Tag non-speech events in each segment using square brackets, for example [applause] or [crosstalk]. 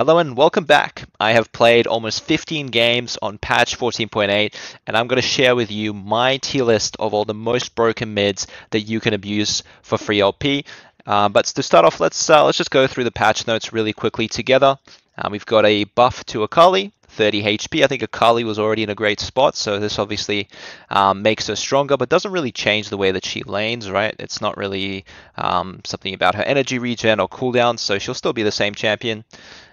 Hello and welcome back. I have played almost 15 games on patch 14.8 and I'm going to share with you my tier list of all the most broken mids that you can abuse for free LP. Uh, but to start off, let's uh, let's just go through the patch notes really quickly together. Uh, we've got a buff to Akali, 30 HP. I think Akali was already in a great spot, so this obviously um, makes her stronger, but doesn't really change the way that she lanes, right? It's not really um, something about her energy regen or cooldown, so she'll still be the same champion.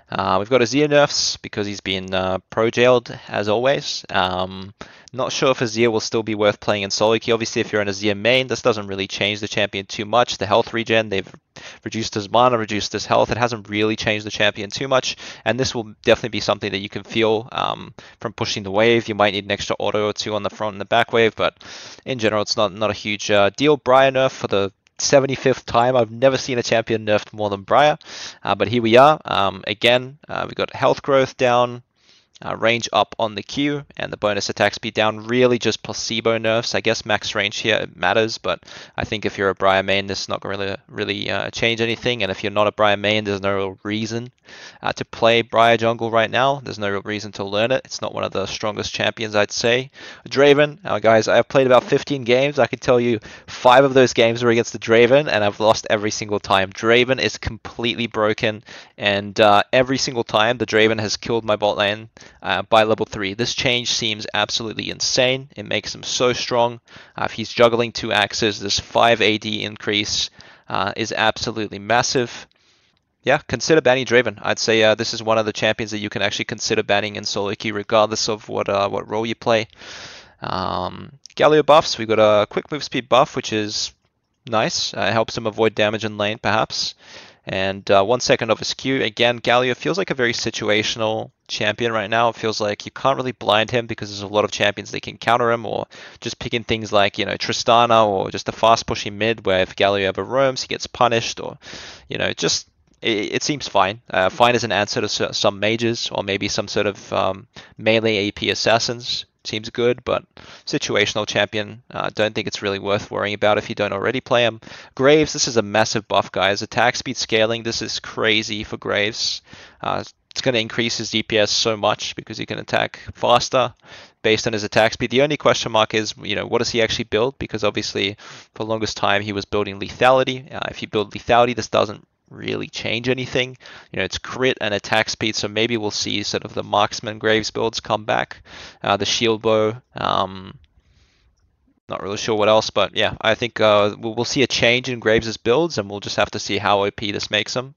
Uh, we've got Azir nerfs because he's been uh, pro jailed as always. Um, not sure if Azir will still be worth playing in solo queue. Obviously, if you're an Azir main, this doesn't really change the champion too much. The health regen, they've reduced his mana, reduced his health. It hasn't really changed the champion too much, and this will definitely be something that you can feel um, from pushing the wave. You might need an extra auto or two on the front and the back wave, but in general, it's not not a huge uh, deal. Briar nerf for the 75th time. I've never seen a champion nerfed more than Briar, uh, but here we are. Um, again, uh, we've got health growth down, uh, range up on the Q and the bonus attack speed down. Really just placebo nerfs. I guess max range here matters, but I think if you're a Briar main, this is not going to really, really uh, change anything. And if you're not a Briar main, there's no real reason uh, to play Briar jungle right now. There's no real reason to learn it. It's not one of the strongest champions, I'd say. Draven, guys, I've played about 15 games. I can tell you five of those games were against the Draven, and I've lost every single time. Draven is completely broken, and uh, every single time the Draven has killed my bot lane uh, by level 3. This change seems absolutely insane. It makes him so strong. Uh, if he's juggling two axes, this 5 AD increase uh, is absolutely massive. Yeah, consider banning Draven. I'd say uh, this is one of the champions that you can actually consider banning in solo queue, regardless of what uh, what role you play. Um, Galio buffs, we've got a quick move speed buff, which is nice. Uh, helps him avoid damage in lane, perhaps. And uh, one second of his Q. Again, Galio feels like a very situational champion right now. It feels like you can't really blind him because there's a lot of champions that can counter him, or just picking things like, you know, Tristana or just a fast pushing mid where if Galio ever roams, he gets punished, or, you know, just it, it seems fine. Uh, fine as an answer to some mages or maybe some sort of um, melee AP assassins seems good, but situational champion, uh, don't think it's really worth worrying about if you don't already play him. Graves, this is a massive buff, guys. Attack speed scaling, this is crazy for Graves. Uh, it's going to increase his DPS so much because he can attack faster based on his attack speed. The only question mark is, you know, what does he actually build? Because obviously, for the longest time, he was building lethality. Uh, if you build lethality, this doesn't really change anything. You know, it's crit and attack speed, so maybe we'll see sort of the marksman graves builds come back. Uh, the shield bow, um, not really sure what else, but yeah, I think uh, we'll, see a change in Graves' builds, and we'll just have to see how OP this makes him.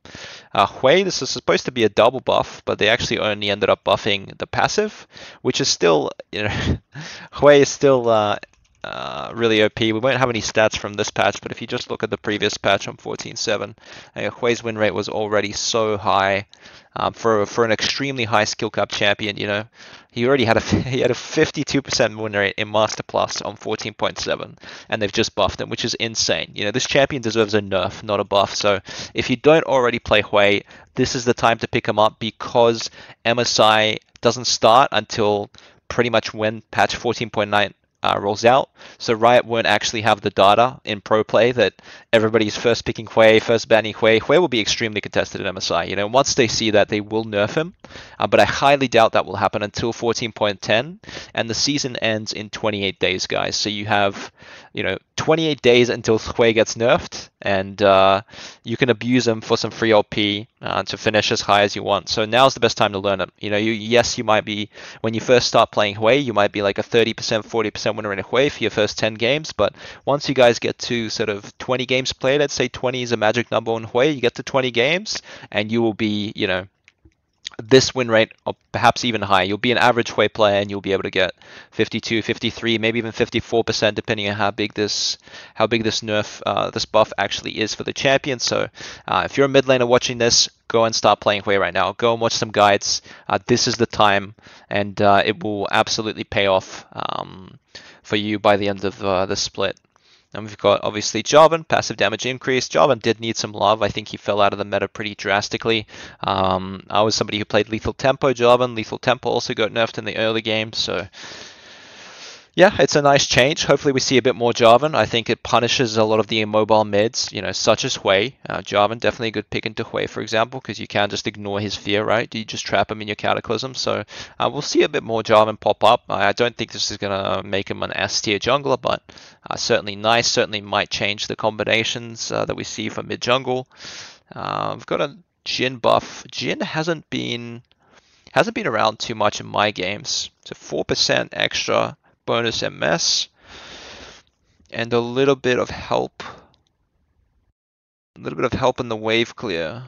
Uh, Hwei, this is supposed to be a double buff, but they actually only ended up buffing the passive, which is still, you know, [laughs] Hwei is still uh, uh, really OP. We won't have any stats from this patch, but if you just look at the previous patch on 14.7, uh, Hwei's win rate was already so high um, for for an extremely high skill cap champion. You know, he already had a [laughs] he had a 52% win rate in Master Plus on 14.7, and they've just buffed him, which is insane. You know, this champion deserves a nerf, not a buff. So if you don't already play Hwei, this is the time to pick him up because MSI doesn't start until pretty much when patch 14.9 uh, rolls out. So Riot won't actually have the data in pro play that everybody's first picking Hwei, first banning Hwei. Hwei will be extremely contested in MSI. You know, once they see that, they will nerf him. Uh, but I highly doubt that will happen until 14.10, and the season ends in 28 days, guys. So you have, you know, 28 days until Hwei gets nerfed, and uh, you can abuse him for some free LP uh, to finish as high as you want. So now's the best time to learn him. You know, you, yes, you might be when you first start playing Hwei, you might be like a 30%, 40% winner in a Hwei for your first 10 games. But once you guys get to sort of 20 games played, let's say 20 is a magic number on Hwei, you get to 20 games, and you will be, you know, this win rate or perhaps even higher. You'll be an average Hwei player and you'll be able to get 52, 53, maybe even 54% depending on how big this how big this nerf uh, this buff actually is for the champion. So uh, if you're a mid laner watching this, go and start playing Hwei right now. Go and watch some guides. Uh, this is the time, and uh, it will absolutely pay off um, for you by the end of uh, the split. And we've got obviously Jarvan, passive damage increase. Jarvan did need some love. I think he fell out of the meta pretty drastically. Um, I was somebody who played Lethal Tempo Jarvan. Lethal Tempo also got nerfed in the early game, so yeah, it's a nice change. Hopefully, we see a bit more Jarvan. I think it punishes a lot of the immobile mids, you know, such as Hwei. Uh, Jarvan definitely a good pick into Hwei, for example, because you can't just ignore his fear, right? You just trap him in your Cataclysm. So uh, we'll see a bit more Jarvan pop up. I don't think this is going to make him an S tier jungler, but uh, certainly nice. Certainly might change the combinations uh, that we see for mid jungle. Uh, I've got a Jhin buff. Jhin hasn't been hasn't been around too much in my games. So 4% extra bonus MS, and a little bit of help. A little bit of help in the wave clear.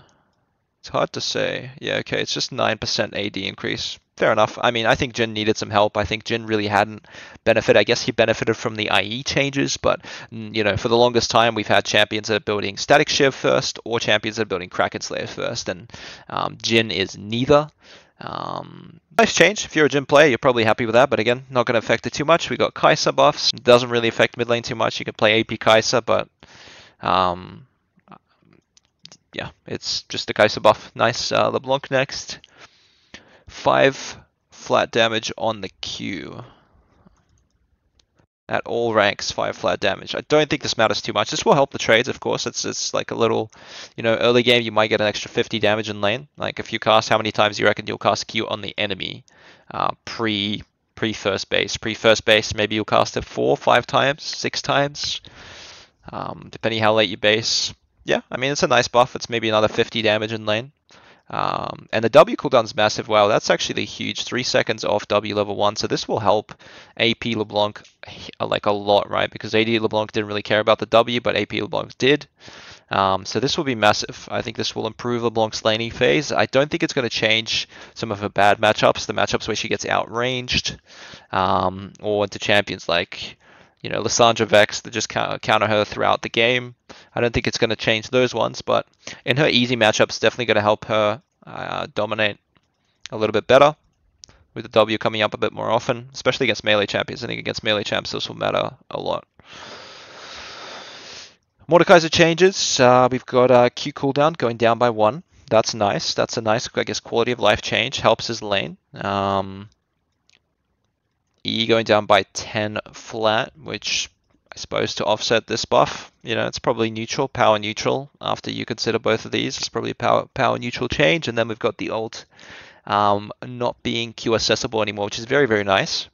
It's hard to say. Yeah, okay, it's just 9% AD increase. Fair enough. I mean, I think Jhin needed some help. I think Jhin really hadn't benefited. I guess he benefited from the IE changes, but you know, for the longest time, we've had champions that are building Static Shiv first, or champions that are building Kraken Slayer first, and um, Jhin is neither. Um, nice change. If you're a Jhin player, you're probably happy with that, but again, not going to affect it too much. We got Kai'Sa buffs. Doesn't really affect mid lane too much. You can play AP Kai'Sa, but um, yeah, it's just the Kai'Sa buff. Nice. Uh, LeBlanc next. Five flat damage on the Q at all ranks, fire flat damage. I don't think this matters too much. This will help the trades, of course. It's it's like a little, you know, early game you might get an extra 50 damage in lane. Like if you cast, how many times do you reckon you'll cast Q on the enemy uh, pre pre first base? Pre first base, maybe you'll cast it four, five times, six times, um, depending how late you base. Yeah, I mean it's a nice buff. It's maybe another 50 damage in lane. Um, and the W cooldown is massive. Wow, that's actually the huge. Three seconds off W level one. So this will help AP LeBlanc like a lot, right? Because AD LeBlanc didn't really care about the W, but AP LeBlanc did. Um, so this will be massive. I think this will improve LeBlanc's laning phase. I don't think it's going to change some of her bad matchups, the matchups where she gets outranged, um, or into champions like you know, Lissandra Vex that just counter her throughout the game. I don't think it's going to change those ones, but in her easy matchups, definitely going to help her uh, dominate a little bit better with the W coming up a bit more often, especially against melee champions. I think against melee champs, this will matter a lot. Mordekaiser changes. Uh, we've got a Q cooldown going down by one. That's nice. That's a nice, I guess, quality of life change. Helps his lane. Um, E going down by 10 flat, which I suppose to offset this buff, you know, it's probably neutral, power neutral. After you consider both of these, it's probably power power neutral change. And then we've got the ult um, not being Q accessible anymore, which is very, very nice.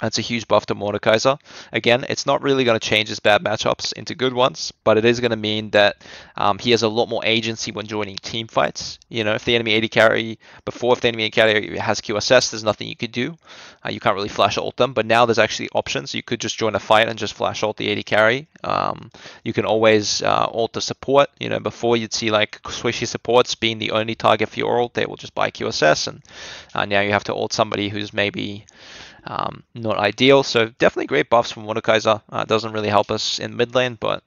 That's a huge buff to Mordekaiser. Again, it's not really going to change his bad matchups into good ones, but it is going to mean that um, he has a lot more agency when joining team fights. You know, if the enemy AD carry, before if the enemy AD carry has QSS, there's nothing you could do. Uh, you can't really flash ult them, but now there's actually options. You could just join a fight and just flash ult the AD carry. Um, you can always uh, ult the support. You know, before you'd see like swishy supports being the only target for your ult, they will just buy QSS, and uh, now you have to ult somebody who's maybe um, not ideal. So definitely great buffs from Mordekaiser. Uh, doesn't really help us in mid lane, but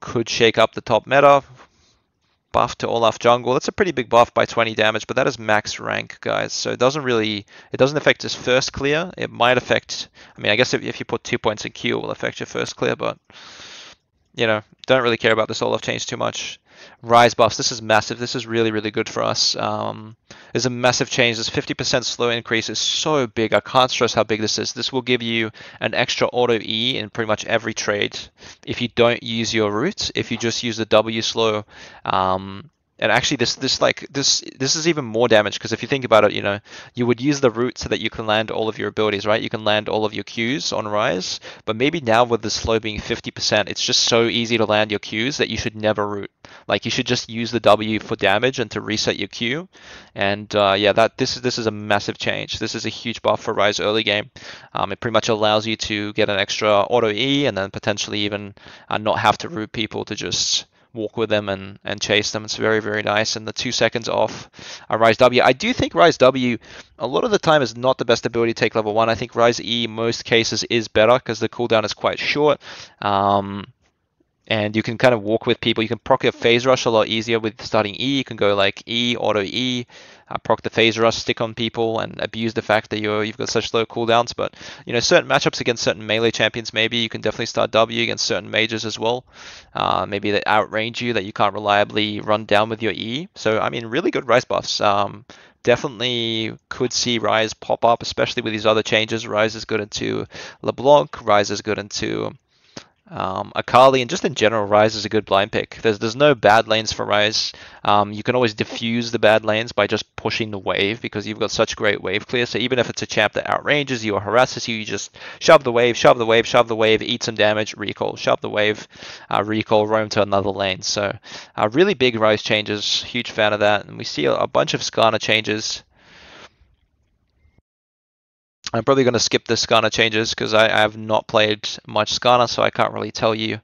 could shake up the top meta. Buff to Olaf jungle. That's a pretty big buff by 20 damage, but that is max rank, guys. So it doesn't really, it doesn't affect his first clear. It might affect, I mean, I guess if, if you put two points in Q, it will affect your first clear, but you know, don't really care about this Olaf change too much. Ryze buffs, this is massive. This is really, really good for us. Um, there's a massive change. This 50% slow increase is so big. I can't stress how big this is. This will give you an extra auto E in pretty much every trade if you don't use your root. If you just use the W slow, um, and actually this this like this this is even more damage because if you think about it you know you would use the root so that you can land all of your abilities right? You can land all of your Qs on Ryze but maybe now with the slow being 50% it's just so easy to land your Qs that you should never root. Like you should just use the W for damage and to reset your Q. And uh, yeah that this is this is a massive change. This is a huge buff for Ryze early game. Um, it pretty much allows you to get an extra auto E and then potentially even uh, not have to root people to just walk with them and, and chase them. It's very, very nice. And the two seconds off a Ryze W. I do think Ryze W, a lot of the time, is not the best ability to take level 1. I think Ryze E, most cases, is better because the cooldown is quite short. Um, and you can kind of walk with people. You can proc your phase rush a lot easier with starting E. You can go like E, auto E, uh, proc the phase rush, stick on people, and abuse the fact that you're you've got such low cooldowns. But you know, certain matchups against certain melee champions, maybe you can definitely start W against certain mages as well. Uh, maybe that outrange you that you can't reliably run down with your E. So I mean, really good Ryze buffs. Um, definitely could see Ryze pop up, especially with these other changes. Ryze is good into LeBlanc, Ryze is good into um, Akali and just in general, Ryze is a good blind pick. There's there's no bad lanes for Ryze. Um, you can always diffuse the bad lanes by just pushing the wave because you've got such great wave clear. So even if it's a champ that outranges you or harasses you, you just shove the wave, shove the wave, shove the wave, eat some damage, recall, shove the wave, uh, recall, roam to another lane. So uh, really big Ryze changes. Huge fan of that. And we see a, a bunch of Skarner changes. I'm probably going to skip the Skarner changes because I, I, have not played much Skarner, so I can't really tell you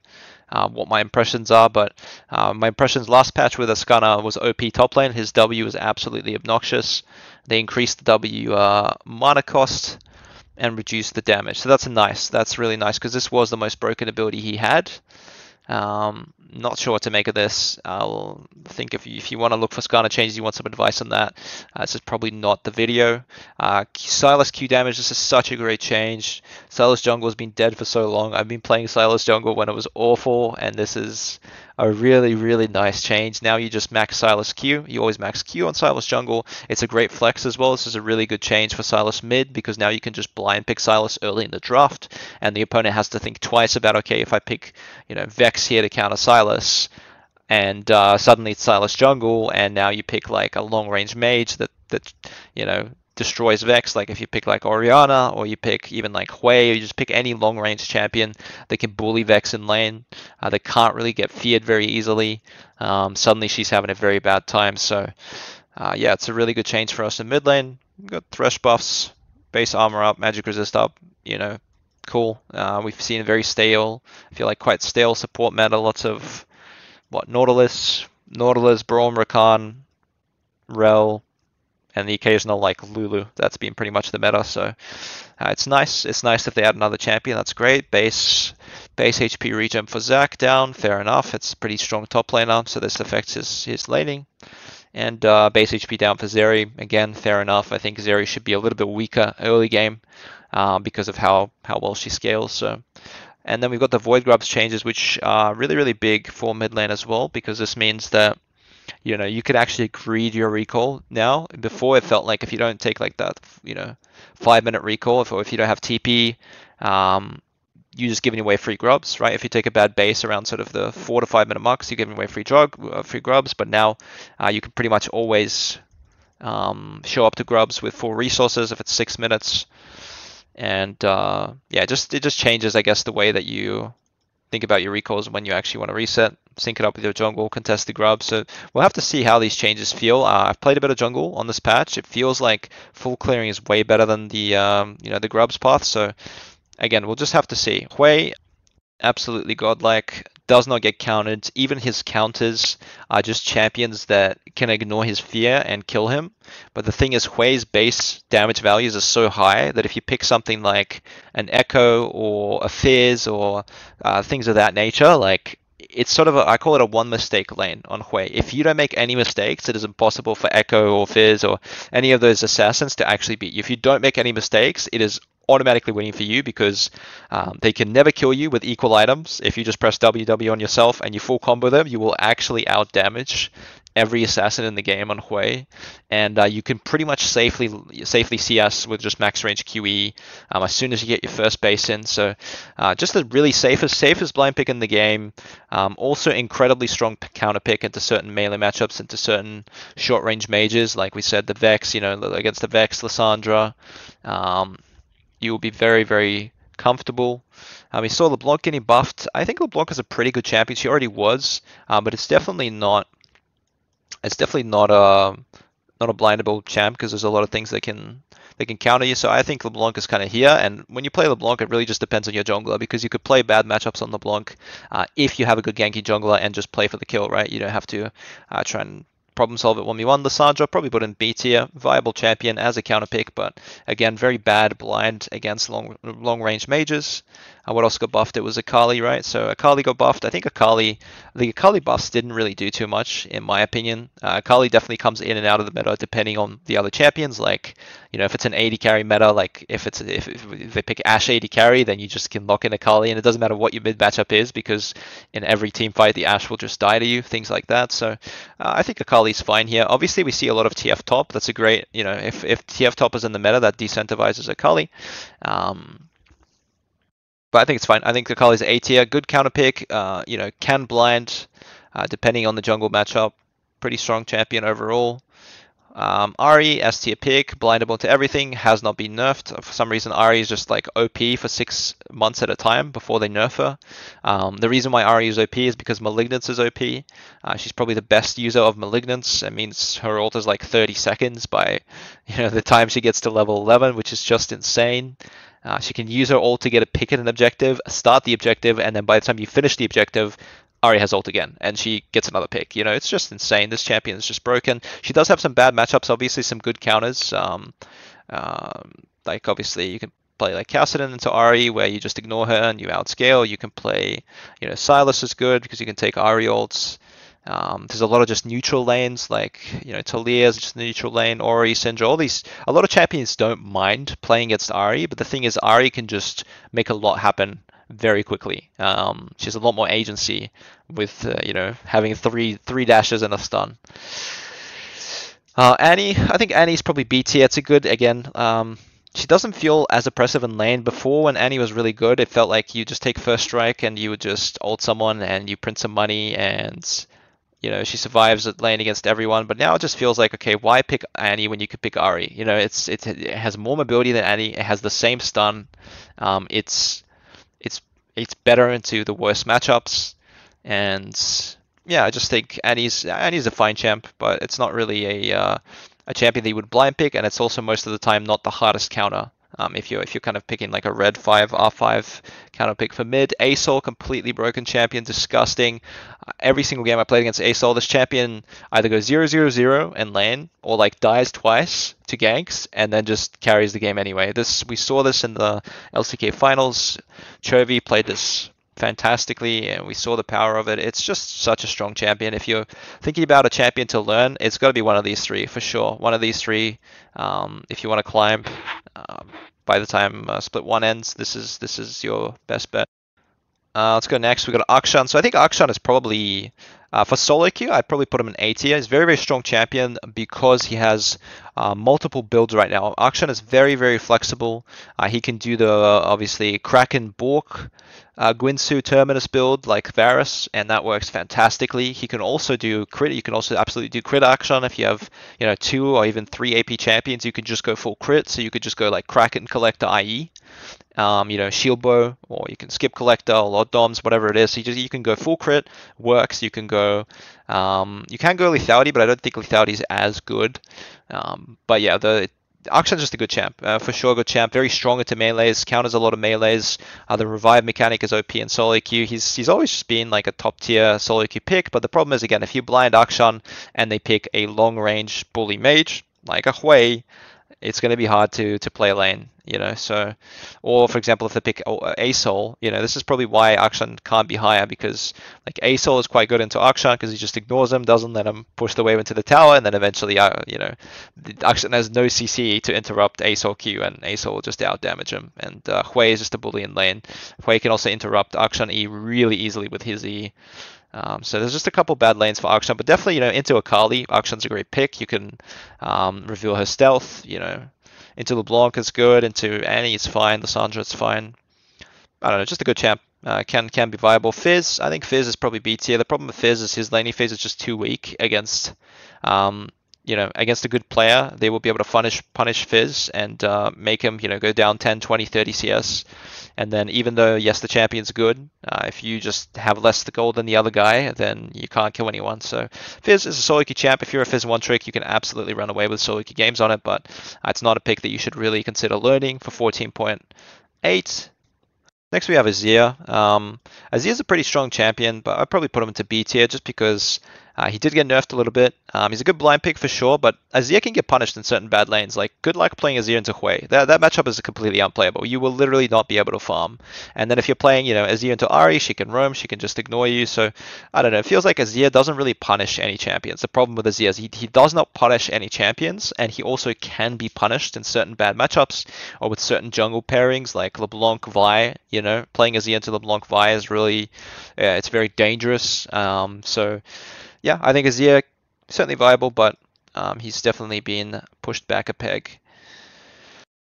uh, what my impressions are. But uh, my impressions last patch with Skarner was OP top lane. His W was absolutely obnoxious. They increased the W uh, mana cost and reduced the damage. So that's a nice. That's really nice because this was the most broken ability he had. Um, not sure what to make of this. I'll think if you, if you want to look for Skarner changes, you want some advice on that. Uh, this is probably not the video. Uh, Sylas Q damage, this is such a great change. Sylas Jungle has been dead for so long. I've been playing Sylas Jungle when it was awful, and this is a really, really nice change. Now you just max Sylas Q. You always max Q on Sylas Jungle. It's a great flex as well. This is a really good change for Sylas mid because now you can just blind pick Sylas early in the draft, and the opponent has to think twice about, okay, if I pick, you know, Vex here to counter Sylas, and uh, suddenly it's Sylas Jungle, and now you pick like a long range mage that, that you know, destroys Vex. Like if you pick like Orianna or you pick even like Hwei, or you just pick any long range champion that can bully Vex in lane, uh, that can't really get feared very easily. Um, suddenly she's having a very bad time. So uh, yeah, it's a really good change for us in mid lane. We've got Thresh buffs, base armor up, magic resist up. You know, cool. Uh, we've seen a very stale, I feel like quite stale support meta. Lots of what Nautilus, Nautilus, Braum, Rakan, Rell, and the occasional like Lulu. That's been pretty much the meta. So uh, it's nice. It's nice if they add another champion. That's great. Base base HP regen for Zac down. Fair enough. It's pretty strong top laner, so this affects his his laning. And uh, base HP down for Zeri. Again, fair enough. I think Zeri should be a little bit weaker early game uh, because of how how well she scales. So. And then we've got the Void Grubs changes, which are really, really big for mid lane as well, because this means that you know, you could actually greed your recall now. Before it felt like if you don't take like that, you know, five minute recall, if, or if you don't have TP, um, you're just giving away free grubs, right? If you take a bad base around sort of the four to five minute marks, you're giving away free drug, uh, free grubs. But now uh, you can pretty much always um, show up to grubs with full resources if it's six minutes. And uh, yeah, just it just changes, I guess, the way that you think about your recalls when you actually want to reset, sync it up with your jungle, contest the grub. So we'll have to see how these changes feel. Uh, I've played a bit of jungle on this patch. It feels like full clearing is way better than the um, you know the grubs path. So again, we'll just have to see. Hwei, absolutely godlike does not get countered. Even his counters are just champions that can ignore his fear and kill him. But the thing is, Hwei's base damage values are so high that if you pick something like an Ekko or a Fizz or uh, things of that nature, like it's sort of a, I call it a one mistake lane on Hwei. If you don't make any mistakes, it is impossible for Ekko or Fizz or any of those assassins to actually beat you. If you don't make any mistakes, it is automatically winning for you because um, they can never kill you with equal items. If you just press WW on yourself and you full combo them, you will actually out damage every assassin in the game on Hwei, and uh, you can pretty much safely safely CS with just max range QE um, as soon as you get your first base in. So uh, just the really safest safest blind pick in the game. Um, also incredibly strong counter pick into certain melee matchups, into certain short range mages, like we said, the Vex. You know, against the Vex, Lissandra. Um, you will be very, very comfortable. Um, we saw LeBlanc getting buffed. I think LeBlanc is a pretty good champion. She already was, um, but it's definitely not. It's definitely not a not a blindable champ because there's a lot of things that can they can counter you. So I think LeBlanc is kind of here. And when you play LeBlanc, it really just depends on your jungler because you could play bad matchups on LeBlanc uh, if you have a good ganky jungler and just play for the kill, right? You don't have to uh, try and problem solve it 1v1. Lissandra probably put in B tier, viable champion as a counter pick, but again, very bad blind against long long range mages. Uh, what else got buffed? It was Akali, right? So Akali got buffed. I think Akali, the Akali buffs didn't really do too much, in my opinion. Uh, Akali definitely comes in and out of the meta depending on the other champions. Like, you know, if it's an AD carry meta, like if it's if, if they pick Ashe AD carry, then you just can lock in Akali, and it doesn't matter what your mid matchup is because in every team fight the Ashe will just die to you, things like that. So uh, I think Akali Akali's fine here. Obviously, we see a lot of TF top. That's a great, you know, if, if TF top is in the meta, that decentivizes Akali. Um, but I think it's fine. I think Akali's A tier, good counter pick. Uh, you know, can blind, uh, depending on the jungle matchup. Pretty strong champion overall. Um, Ahri, S tier pick, blindable to everything, has not been nerfed. For some reason, Ahri is just like OP for six months at a time before they nerf her. Um, the reason why Ahri is OP is because Malignance is OP. Uh, she's probably the best user of Malignance. It means her ult is like 30 seconds by [laughs] you know the time she gets to level 11, which is just insane. Uh, she can use her ult to get a pick at an objective, start the objective, and then by the time you finish the objective, Ahri has ult again, and she gets another pick. You know, it's just insane. This champion is just broken. She does have some bad matchups, obviously some good counters. Um, um, like obviously you can play like Kassadin into Ahri, where you just ignore her and you outscale. You can play, you know, Sylas is good because you can take Ahri ults. Um, there's a lot of just neutral lanes like you know Taliyah is just neutral lane, Ori, Syndra, all these. A lot of champions don't mind playing against Ahri, but the thing is Ahri can just make a lot happen very quickly. Um, she has a lot more agency with uh, you know having three three dashes and a stun. Uh, Annie, I think Annie's probably B tier. It's a good again. Um, she doesn't feel as oppressive in lane. Before, when Annie was really good, it felt like you just take first strike and you would just ult someone and you print some money and you know she survives at lane against everyone. But now it just feels like okay, why pick Annie when you could pick Ahri? You know, it's, it's it has more mobility than Annie. It has the same stun. Um, it's it's better into the worst matchups, and yeah, I just think Annie's Annie's a fine champ, but it's not really a uh, a champion that you would blind pick, and it's also most of the time not the hardest counter. Um, if you're if you're kind of picking like a red five R5 counter pick for mid, Asol completely broken champion, disgusting. Uh, every single game I played against Asol, this champion either goes 0 0 0 and lane, or like dies twice to ganks, and then just carries the game anyway. This we saw this in the LCK finals. Chovy played this fantastically and we saw the power of it. It's just such a strong champion. If you're thinking about a champion to learn, it's got to be one of these three for sure. One of these three. Um, if you want to climb, um, by the time uh, split one ends, this is this is your best bet. Uh, let's go next. We got Akshan. So I think Akshan is probably uh, for solo queue. I'd probably put him in A tier. He's very very strong champion because he has uh, multiple builds right now. Akshan is very very flexible. Uh, he can do the obviously Kraken Bork uh, Guinsoo Terminus build like Varus, and that works fantastically. He can also do crit. You can also absolutely do crit Akshan if you have you know two or even three AP champions. You can just go full crit. So you could just go like Kraken Collector IE, um, you know Shield Bow, or you can skip Collector or Lord Doms, whatever it is. So you just you can go full crit, works. You can go um, you can go lethality, but I don't think lethality is as good. Um, but yeah, the Akshan's just a good champ, uh, for sure. Good champ, very strong into melees, counters a lot of melees. Uh, the revive mechanic is OP in solo queue. He's he's always just been like a top tier solo queue pick. But the problem is again, if you blind Akshan and they pick a long range bully mage like a Hwei, it's going to be hard to to play lane, you know. So, or for example, if they pick Asol, you know, this is probably why Akshan can't be higher because like Asol is quite good into Akshan because he just ignores him, doesn't let him push the wave into the tower, and then eventually, uh, you know, Akshan has no CC to interrupt Asol Q, and Asol will just out damage him. And uh, Hwei is just a bully in lane. Hwei can also interrupt Akshan E really easily with his E. Um, so there's just a couple bad lanes for Akshan, but definitely, you know, into Akali, Akshan's a great pick. You can um, reveal her stealth, you know, into LeBlanc is good, into Annie is fine, Lissandra is fine. I don't know, just a good champ. Uh, can can be viable. Fizz, I think Fizz is probably B tier. The problem with Fizz is his laning phase is just too weak against, um, you know, against a good player. They will be able to punish punish Fizz and uh, make him, you know, go down 10, 20, 30 CS. And then even though yes, the champion's good, uh, if you just have less the gold than the other guy, then you can't kill anyone. So Fizz is a queue champ. If you're a Fizz one trick, you can absolutely run away with queue games on it, but uh, it's not a pick that you should really consider learning for 14.8. Next we have Azir. Um, Azir's a pretty strong champion, but I'd probably put him into B tier just because uh, he did get nerfed a little bit. Um, he's a good blind pick for sure, but Azir can get punished in certain bad lanes. Like, good luck playing Azir into Hwei. That, that matchup is completely unplayable. You will literally not be able to farm. And then if you're playing, you know, Azir into Ahri, she can roam, she can just ignore you. So, I don't know. It feels like Azir doesn't really punish any champions. The problem with Azir is he, he does not punish any champions, and he also can be punished in certain bad matchups or with certain jungle pairings like LeBlanc Vi. You know, playing Azir into LeBlanc Vi is really, uh, it's very dangerous. Um, so, yeah, I think Azir certainly viable, but um, he's definitely been pushed back a peg.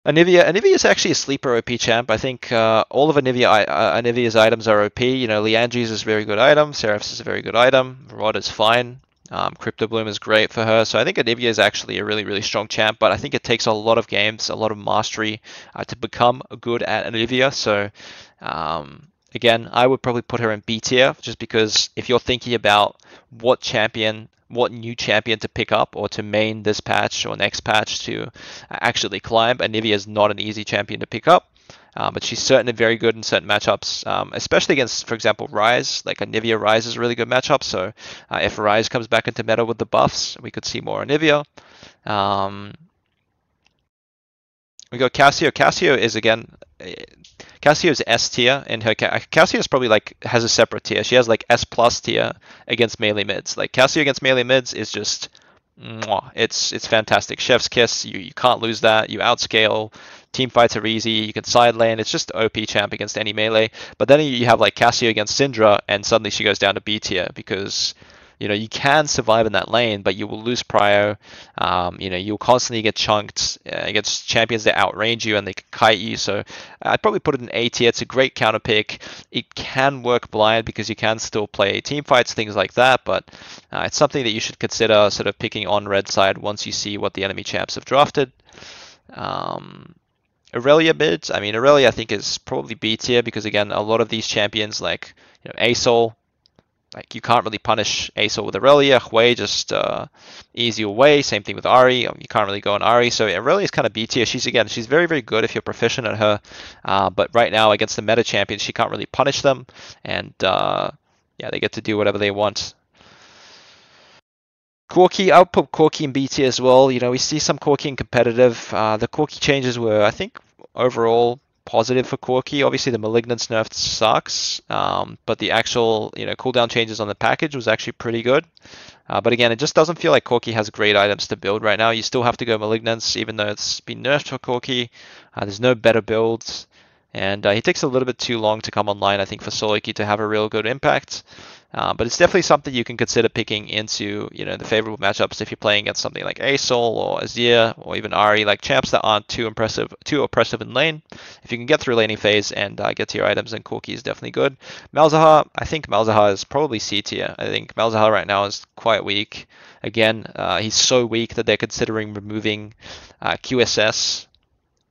Anivia, Anivia is actually a sleeper OP champ. I think uh, all of Anivia, uh, Anivia's items are OP. You know, Liandry's is a very good item. Seraph's is a very good item. Rod is fine. Um, Cryptbloom is great for her. So I think Anivia is actually a really, really strong champ, but I think it takes a lot of games, a lot of mastery uh, to become good at Anivia. So um, again, I would probably put her in B tier just because if you're thinking about what champion what new champion to pick up or to main this patch or next patch to actually climb. Anivia is not an easy champion to pick up. Uh, but she's certainly very good in certain matchups, um, especially against, for example, Ryze. Like Anivia Ryze is a really good matchup. So uh, if Ryze comes back into meta with the buffs, we could see more Anivia. Um, we got Cassio. Cassio is again, Uh, Cassio is S tier, and her Cassio is probably like has a separate tier. She has like S plus tier against melee mids. Like Cassio against melee mids is just, mwah, it's it's fantastic. Chef's kiss. You you can't lose that. You outscale. Team fights are easy. You can side lane. It's just OP champ against any melee. But then you have like Cassio against Syndra, and suddenly she goes down to B tier because you know you can survive in that lane, but you will lose prio. Um, you know you'll constantly get chunked uh, against champions that outrange you and they can kite you. So I'd probably put it in A tier. It's a great counter pick. It can work blind because you can still play team fights, things like that. But uh, it's something that you should consider sort of picking on red side once you see what the enemy champs have drafted. Um, Irelia bids. I mean, Irelia I think is probably B tier because again, a lot of these champions like you know Asol, like you can't really punish Asol with Irelia. Hwei just uh, easy away. Same thing with Ahri. Um, you can't really go on Ahri. So Irelia is kind of B tier. She's again, she's very very good if you're proficient at her. Uh, but right now against the meta champions, she can't really punish them, and uh, yeah, they get to do whatever they want. Corki, I'll put Corki in BT as well. You know, we see some Corki in competitive. Uh, the Corki changes were, I think, overall positive for Corki. Obviously, the Malignance nerf sucks, um, but the actual, you know, cooldown changes on the package was actually pretty good. Uh, but again, it just doesn't feel like Corki has great items to build right now. You still have to go Malignance, even though it's been nerfed for Corki. Uh, there's no better builds. And uh, he takes a little bit too long to come online, I think, for solo queue to have a real good impact. Uh, but it's definitely something you can consider picking into you know the favorable matchups if you're playing against something like Asol or Azir or even Ahri, like champs that aren't too impressive, too oppressive in lane. If you can get through laning phase and uh, get to your items, then Corki is definitely good. Malzahar, I think Malzahar is probably C tier. I think Malzahar right now is quite weak. Again, uh, he's so weak that they're considering removing uh, QSS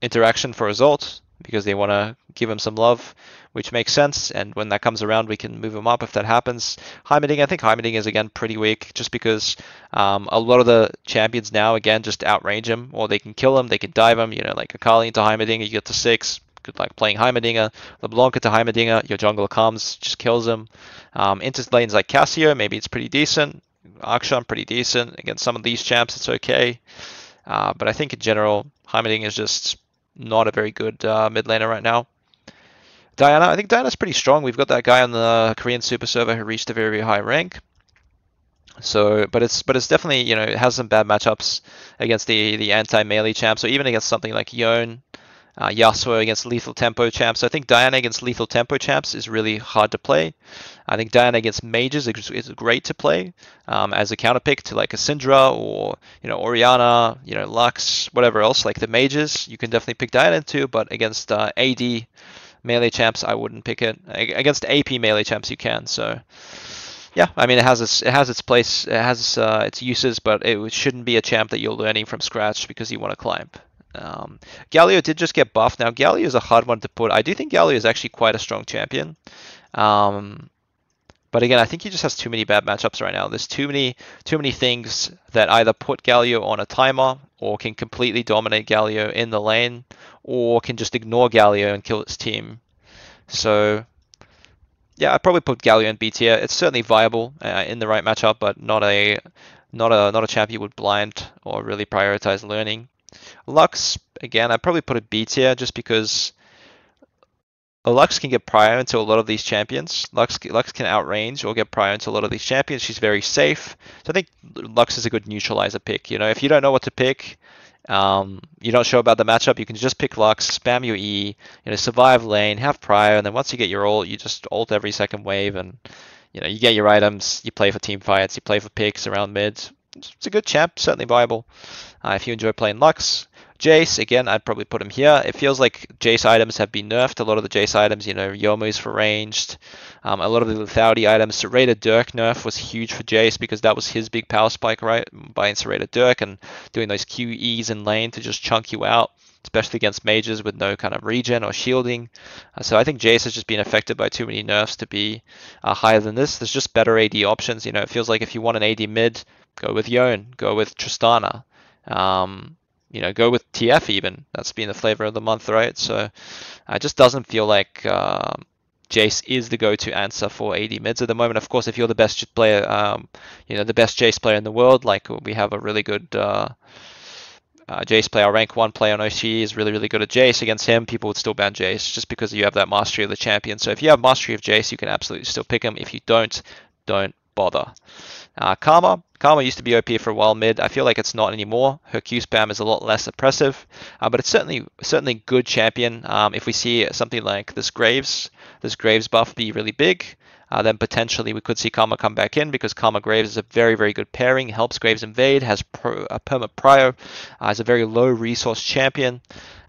interaction for results because they want to give him some love, which makes sense. And when that comes around, we can move him up if that happens. Heimerdinger, I think Heimerdinger is again pretty weak just because um, a lot of the champions now, again, just outrange him or they can kill him, they can dive him. You know, like Akali into Heimerdinger, you get to six. Good luck playing Heimerdinger. LeBlanc into Heimerdinger, your jungle comes, just kills him. Um, into lanes like Cassio, maybe it's pretty decent. Akshan, pretty decent. Against some of these champs, it's okay. Uh, but I think in general, Heimerdinger is just not a very good uh, mid laner right now. Diana, I think Diana's pretty strong. We've got that guy on the Korean super server who reached a very, very high rank. So, but it's but it's definitely you know it has some bad matchups against the the anti melee champs, or even against something like Yone uh, Yasuo against lethal tempo champs. So I think Diana against lethal tempo champs is really hard to play. I think Diana against mages is, is great to play um, as a counter pick to like a Syndra or you know Orianna, you know Lux, whatever else. Like the mages, you can definitely pick Diana into, but against uh, AD melee champs, I wouldn't pick it. Against AP melee champs, you can. So yeah, I mean it has its it has its place, it has uh, its uses, but it shouldn't be a champ that you're learning from scratch because you want to climb. Um, Galio did just get buffed. Now, Galio is a hard one to put. I do think Galio is actually quite a strong champion. Um, but again, I think he just has too many bad matchups right now. There's too many too many things that either put Galio on a timer or can completely dominate Galio in the lane or can just ignore Galio and kill its team. So yeah, I'd probably put Galio in B tier. It's certainly viable uh, in the right matchup, but not a not a not a champ you would blind or really prioritize learning. Lux, again, I'd probably put a B tier just because Lux can get prio into a lot of these champions. Lux, Lux can outrange or get prio into a lot of these champions. She's very safe. So I think Lux is a good neutralizer pick. You know, if you don't know what to pick, um, you're not sure about the matchup, you can just pick Lux, spam your E, you know, survive lane, have prio, and then once you get your ult, you just ult every second wave, and you know, you get your items, you play for team fights, you play for picks around mid, it's a good champ, certainly viable. Uh, if you enjoy playing Lux, Jayce, again, I'd probably put him here. It feels like Jayce items have been nerfed. A lot of the Jayce items, you know, Youmuu's for ranged. Um, a lot of the lethality items. Serrated Dirk nerf was huge for Jayce because that was his big power spike, right? Buying Serrated Dirk and doing those QEs in lane to just chunk you out, especially against mages with no kind of regen or shielding. Uh, so I think Jayce has just been affected by too many nerfs to be uh, higher than this. There's just better AD options. You know, it feels like if you want an AD mid, go with Yone, go with Tristana. Um, you know, go with TF even. That's been the flavor of the month, right? So uh, it just doesn't feel like uh, Jayce is the go-to answer for AD mids at the moment. Of course, if you're the best player, um, you know, the best Jayce player in the world, like we have a really good uh, uh, Jayce player, rank one player on OC is really, really good at Jayce. Against him, people would still ban Jayce just because you have that mastery of the champion. So if you have mastery of Jayce, you can absolutely still pick him. If you don't, don't bother. Uh, Karma, Karma used to be OP for a while mid. I feel like it's not anymore. Her Q spam is a lot less oppressive, uh, but it's certainly certainly good champion. Um, if we see something like this Graves, this Graves buff be really big, uh, then potentially we could see Karma come back in because Karma Graves is a very very good pairing. Helps Graves invade, has pro, a perma prio, uh, is a very low resource champion.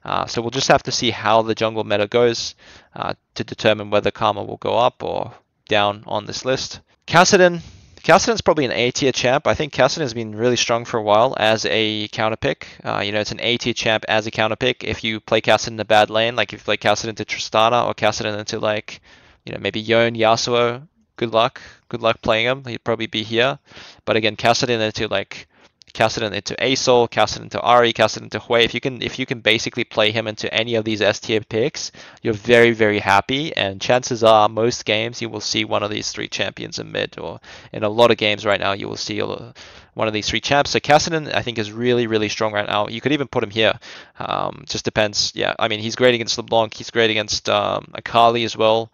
Uh, so we'll just have to see how the jungle meta goes uh, to determine whether Karma will go up or down on this list. Kassadin, Kassadin's probably an A tier champ. I think Kassadin has been really strong for a while as a counter pick. Uh, you know, it's an A tier champ as a counter pick. If you play Kassadin in a bad lane, like if you play Kassadin into Tristana or Kassadin into like, you know, maybe Yone, Yasuo, good luck. Good luck playing him. He'd probably be here. But again, Kassadin into like it into Asol, cast it into cast it into Hwei. If you can if you can basically play him into any of these S tier picks, you're very, very happy. And chances are most games you will see one of these three champions in mid, or in a lot of games right now you will see one of these three champs. So Kassadin, I think, is really, really strong right now. You could even put him here. Um, just depends. Yeah, I mean, he's great against LeBlanc. He's great against um, Akali as well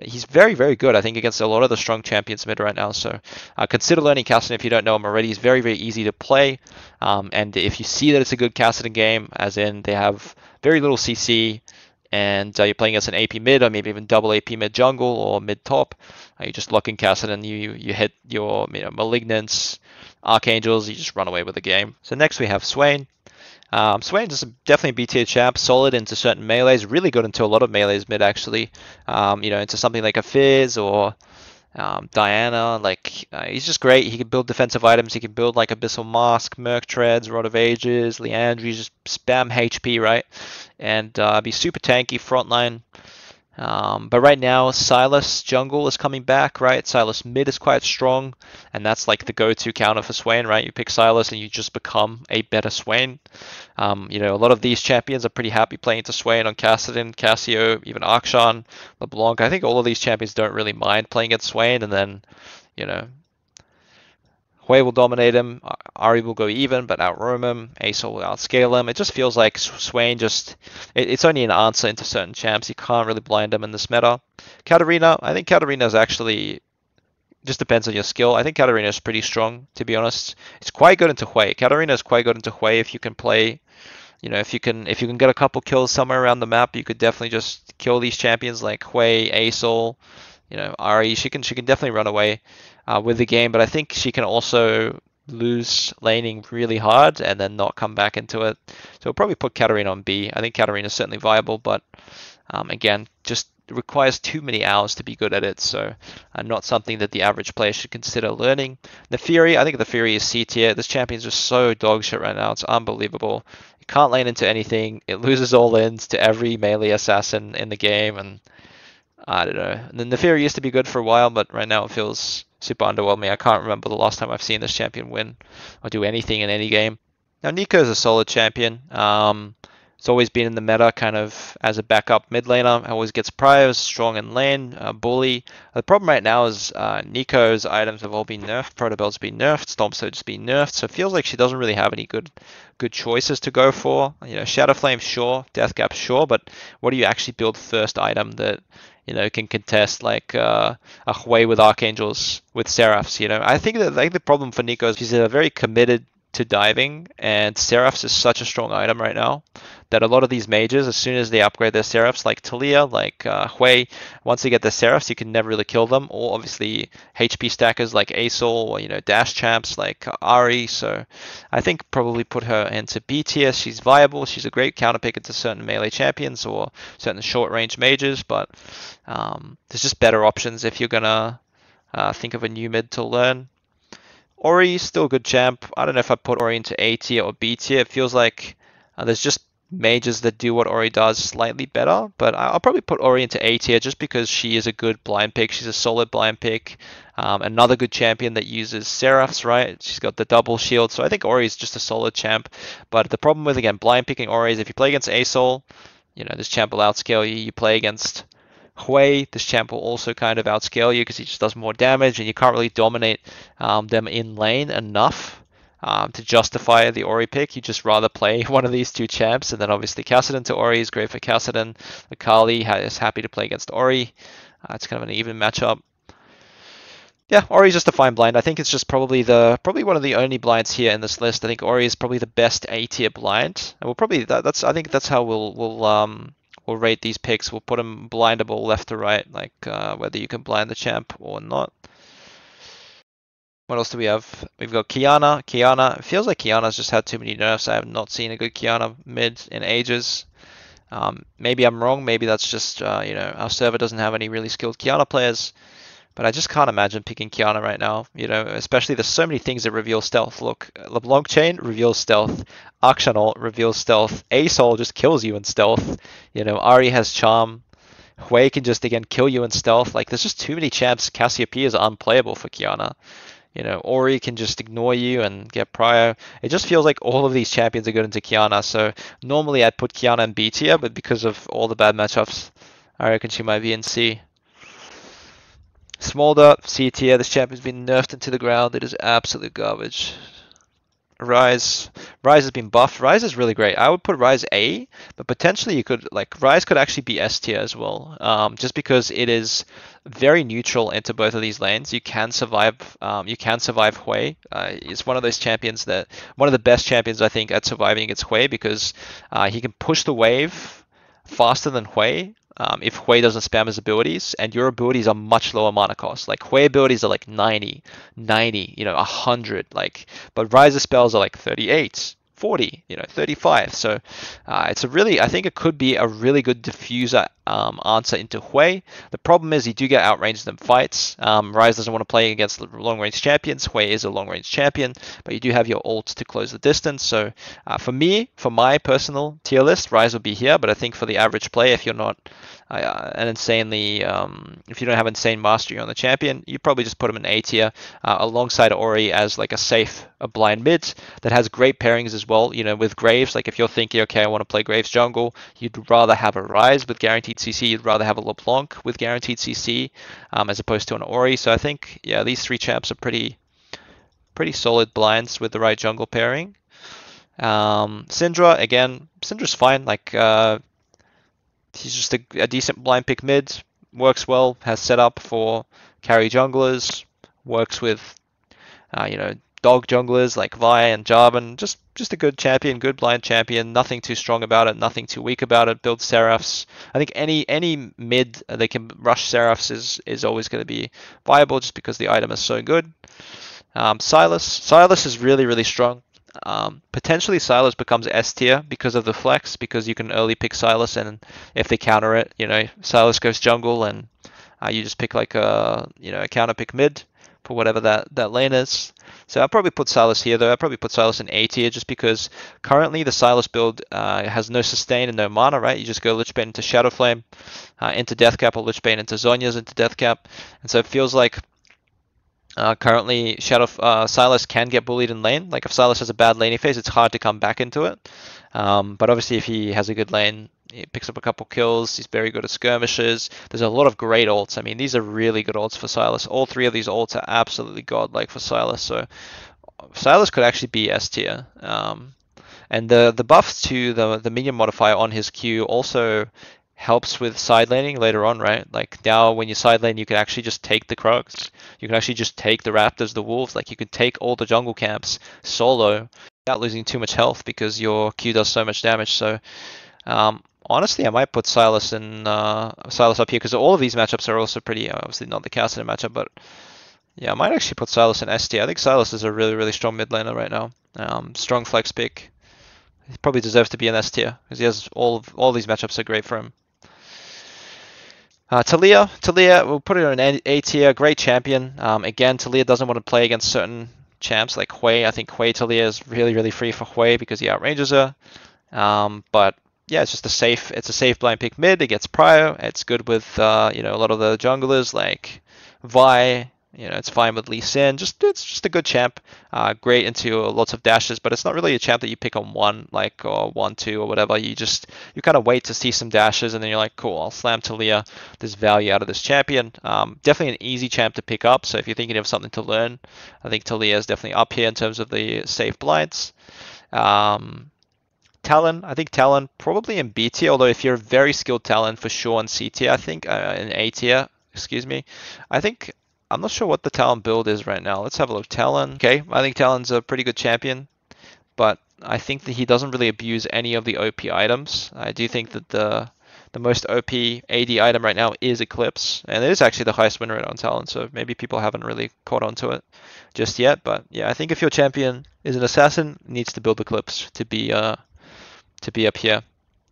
he's very, very good, I think, against a lot of the strong champions mid right now. So uh, consider learning Kassadin if you don't know him already. He's very, very easy to play. Um, and if you see that it's a good Kassadin game, as in they have very little CC, and uh, you're playing as an AP mid or maybe even double AP mid jungle or mid top, uh, you just lock in Kassadin, you, you hit your you know, Malignance, Archangels, you just run away with the game. So next we have Swain. Um, Swain's is definitely a B tier champ, solid into certain melees, really good into a lot of melees mid actually. Um, you know, into something like a Fizz or um, Diana, like uh, he's just great. He can build defensive items. He can build like Abyssal Mask, Merc Treads, Rod of Ages, Liandry, just spam HP, right? And uh, be super tanky frontline. Um, but right now, Sylas jungle is coming back, right? Sylas mid is quite strong, and that's like the go-to counter for Swain, right? You pick Sylas and you just become a better Swain. Um, you know, a lot of these champions are pretty happy playing to Swain on Kassadin, Cassio, even Akshan, LeBlanc. I think all of these champions don't really mind playing at Swain, and then, you know, Hwei will dominate him. Ahri will go even, but outroam him. Asol will outscale him. It just feels like Swain just... It, it's only an answer into certain champs. You can't really blind him in this meta. Katarina, I think Katarina is actually... Just depends on your skill. I think Katarina is pretty strong, to be honest. It's quite good into Hwei. Katarina is quite good into Hwei if you can play... You know, if you can if you can get a couple kills somewhere around the map, you could definitely just kill these champions like Hwei, Asol, you know, Ahri. She can she can definitely run away uh, with the game, but I think she can also lose laning really hard and then not come back into it. So we'll probably put Katarina on B. I think Katarina is certainly viable, but um, again, just requires too many hours to be good at it, so uh, not something that the average player should consider learning. Naafiri, I think Naafiri is C tier. This champion's just so dog shit right now. It's unbelievable. It can't lane into anything. It loses all ins to every melee assassin in the game, and I don't know. And then Naafiri used to be good for a while, but right now it feels super underwhelming. I can't remember the last time I've seen this champion win or do anything in any game. Now Neeko is a solid champion. Um, it's always been in the meta kind of as a backup mid laner. Always gets priors, strong in lane, uh, bully. The problem right now is uh, Neeko's items have all been nerfed. Protobelt's been nerfed. Stormsurge's been nerfed. So it feels like she doesn't really have any good good choices to go for. You know, Shadow Flame, sure. Deathcap, sure. But what do you actually build first item that you know, can contest like uh, a Hwei with Archangels with Seraphs. You know, I think that like the problem for Neeko is she's a very committed to diving, and Seraphs is such a strong item right now that a lot of these mages, as soon as they upgrade their Seraphs, like Taliyah, like uh, Hwei, once they get their Seraphs, you can never really kill them. Or obviously HP stackers like Asol, or you know dash champs like Ahri. So I think probably put her into B tier. She's viable. She's a great counter pick into certain melee champions or certain short range mages, but um, there's just better options if you're gonna uh, think of a new mid to learn. Ori is still a good champ. I don't know if I put Ori into A tier or B tier. It feels like uh, there's just mages that do what Ori does slightly better, but I'll probably put Ori into A tier just because she is a good blind pick. She's a solid blind pick. Um, another good champion that uses Seraphs, right? She's got the double shield, so I think Ori is just a solid champ. But the problem with, again, blind picking Ori is if you play against Asol, you know, this champ will outscale you. You play against Hwei, this champ will also kind of outscale you because he just does more damage and you can't really dominate um, them in lane enough um, to justify the Ori pick. You just rather play [laughs] one of these two champs, and then obviously Kassadin to Ori is great for Kassadin. Akali is happy to play against Ori. Uh, it's kind of an even matchup. Yeah, Ori's just a fine blind. I think it's just probably the probably one of the only blinds here in this list. I think Ori is probably the best A tier blind, and we'll probably that, that's I think that's how we'll we'll um we'll rate these picks. We'll put them blindable left to right, like uh, whether you can blind the champ or not. What else do we have? We've got Qiyana. Qiyana. it feels like Qiyana's just had too many nerfs. I have not seen a good Qiyana mid in ages. Um, maybe I'm wrong. Maybe that's just, uh, you know, our server doesn't have any really skilled Qiyana players. But I just can't imagine picking Qiyana right now. You know, especially there's so many things that reveal stealth. Look, LeBlanc Chain reveals stealth. Akshan ult reveals stealth. Asol just kills you in stealth. You know, Ahri has charm. Hwei can just, again, kill you in stealth. Like, there's just too many champs. Cassiopeia is unplayable for Qiyana. You know, Ori can just ignore you and get prio. It just feels like all of these champions are good into Qiyana. So normally I'd put Qiyana in B tier, but because of all the bad matchups, I reckon she might be in C. Smolder, C tier. This champion's been nerfed into the ground. It is absolute garbage. Ryze. Ryze has been buffed. Ryze is really great. I would put Ryze A, but potentially you could like Ryze could actually be S tier as well, um, just because it is very neutral into both of these lanes. You can survive. Um, you can survive Hwei. Uh, it's one of those champions that one of the best champions I think at surviving against Hwei because uh, he can push the wave faster than Hwei um, if Hwei doesn't spam his abilities, and your abilities are much lower mana cost. Like Hwei abilities are like 90, 90, you know, 100, like, but Ryze's spells are like 38, 40, you know, 35. So uh, it's a really, I think it could be a really good diffuser um, answer into Hwei. The problem is you do get outranged in fights. Um, Ryze doesn't want to play against long range champions. Hwei is a long range champion, but you do have your ult to close the distance. So uh, for me, for my personal tier list, Ryze will be here. But I think for the average player, if you're not uh, an insanely, um, if you don't have insane mastery on the champion, you probably just put him in A tier uh, alongside Ori as like a safe, a blind mid that has great pairings as well. You know, with Graves, like if you're thinking, okay, I want to play Graves jungle, you'd rather have a Ryze with guaranteed CC. You'd rather have a LeBlanc with guaranteed CC um, as opposed to an Ori. So I think, yeah, these three champs are pretty, pretty solid blinds with the right jungle pairing. Um, Syndra, again, Syndra's fine. Like, uh, he's just a, a, decent blind pick mid. Works well. Has set up for carry junglers. Works with, uh, you know, dog junglers like Vi and Jarvan. Just just a good champion, good blind champion. Nothing too strong about it. Nothing too weak about it. Build Seraphs. I think any any mid they can rush Seraphs is is always going to be viable just because the item is so good. Um, Silas Sylas is really really strong. Um, potentially Sylas becomes S tier because of the flex, because you can early pick Sylas, and if they counter it, you know, Sylas goes jungle, and uh, you just pick like a you know a counter pick mid for whatever that that lane is. So I'll probably put Sylas here though. I'll probably put Sylas in A tier just because currently the Sylas build uh, has no sustain and no mana, right? You just go Lichbane into Shadowflame, uh, into Deathcap, or Lichbane into Zhonya's into Deathcap, and so it feels like uh, currently, Shadow uh, Sylas can get bullied in lane. Like if Sylas has a bad laning phase, it's hard to come back into it. Um, but obviously, if he has a good lane, he picks up a couple kills. He's very good at skirmishes. There's a lot of great ults. I mean, these are really good ults for Sylas. All three of these ults are absolutely godlike for Sylas. So Sylas could actually be S tier. Um, and the the buffs to the the minion modifier on his Q also helps with side laning later on, right? Like now when you side lane, you can actually just take the Crocs. You can actually just take the Raptors, the Wolves. Like you can take all the jungle camps solo without losing too much health because your Q does so much damage. So um, honestly, I might put Sylas in uh, Sylas up here because all of these matchups are also pretty. Obviously, not the Cassidy matchup, but yeah, I might actually put Sylas in ST. I think Sylas is a really, really strong mid laner right now. Um, strong flex pick. He probably deserves to be an S tier because he has all of, all these matchups are great for him. Uh, Talia, Taliyah, we'll put it on an A tier. Great champion. Um, again, Taliyah doesn't want to play against certain champs like Hwei. I think Hwei Taliyah is really, really free for Hwei because he outranges her. Um, but yeah, it's just a safe. It's a safe blind pick mid. It gets prio. It's good with uh, you know a lot of the junglers like Vi, you know, it's fine with Lee Sin. Just it's just a good champ. Uh, great into lots of dashes, but it's not really a champ that you pick on one, like or one, two, or whatever. You just you kind of wait to see some dashes, and then you're like, cool, I'll slam Taliyah. There's value out of this champion. Um, definitely an easy champ to pick up. So if you're thinking of something to learn, I think Taliyah is definitely up here in terms of the safe blinds. Um, Talon, I think Talon probably in B tier, although if you're a very skilled Talon for sure in C tier, I think uh, in A tier, excuse me. I think I'm not sure what the Talon build is right now. Let's have a look. Talon, okay, I think Talon's a pretty good champion, but I think that he doesn't really abuse any of the OP items. I do think that the the most OP AD item right now is Eclipse, and it is actually the highest win rate on Talon, so maybe people haven't really caught on to it just yet. But yeah, I think if your champion is an assassin, needs to build Eclipse to be uh to be up here,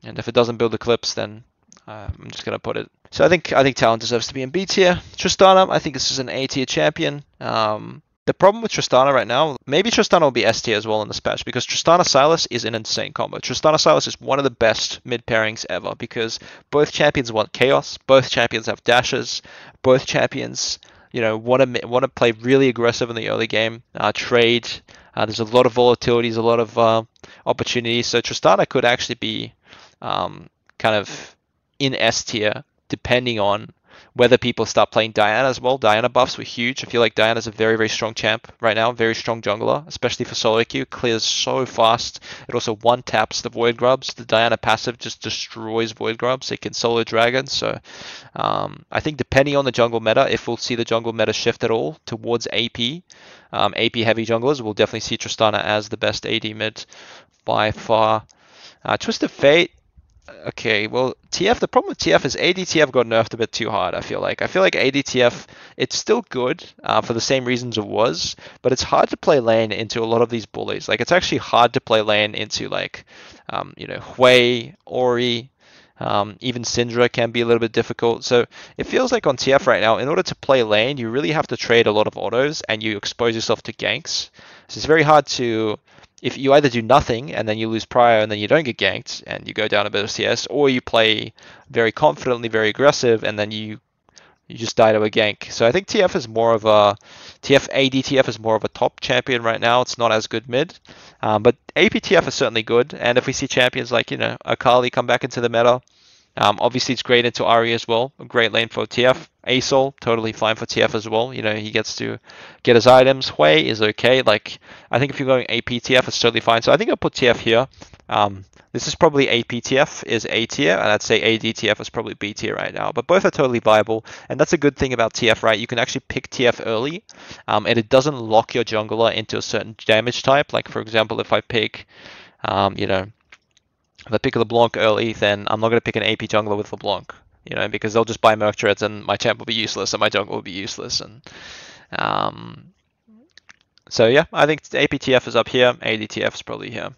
and if it doesn't build Eclipse, then uh, I'm just gonna put it so I think I think Talon deserves to be in B tier. Tristana, I think this is an A tier champion. Um, the problem with Tristana right now, maybe Tristana will be S tier as well in this patch because Tristana Sylas is an insane combo. Tristana Sylas is one of the best mid pairings ever because both champions want chaos, both champions have dashes, both champions, you know, want to want to play really aggressive in the early game, uh, trade. Uh, there's a lot of volatility, there's a lot of uh, opportunities. So Tristana could actually be um, kind of in S tier depending on whether people start playing Diana as well. Diana buffs were huge. I feel like Diana's a very, very strong champ right now, very strong jungler, especially for solo queue. Clears so fast. It also one taps the Void Grubs. The Diana passive just destroys Void Grubs. It can solo dragons. So um, I think depending on the jungle meta, if we'll see the jungle meta shift at all towards AP, um, AP heavy junglers, we'll definitely see Tristana as the best AD mid by far. Uh, Twisted Fate, okay, well, TF, the problem with TF is ADTF got nerfed a bit too hard, I feel like. I feel like ADTF, it's still good uh, for the same reasons it was, but it's hard to play lane into a lot of these bullies. Like, it's actually hard to play lane into, like, um, you know, Hwei, Ori, um, even Syndra can be a little bit difficult. So it feels like on TF right now, in order to play lane, you really have to trade a lot of autos and you expose yourself to ganks. So it's very hard to if you either do nothing and then you lose prio and then you don't get ganked and you go down a bit of CS, or you play very confidently, very aggressive, and then you you just die to a gank. So I think TF is more of a TF ADTF is more of a top champion right now. It's not as good mid, um, but APTF is certainly good. And if we see champions like you know Akali come back into the meta, um, obviously, it's great into Ahri as well. A great lane for TF. Asol, totally fine for TF as well. You know, he gets to get his items. Hwei is okay. Like, I think if you're going APTF, it's totally fine. So I think I'll put TF here. Um, this is probably APTF is A tier, and I'd say ADTF is probably B tier right now. But both are totally viable, and that's a good thing about TF, right? You can actually pick TF early, um, and it doesn't lock your jungler into a certain damage type. Like, for example, if I pick, um, you know, if I pick LeBlanc early, then I'm not going to pick an AP jungler with LeBlanc, you know, because they'll just buy Merc Treads and my champ will be useless and my jungle will be useless. And um, so yeah, I think APTF is up here, ADTF is probably here.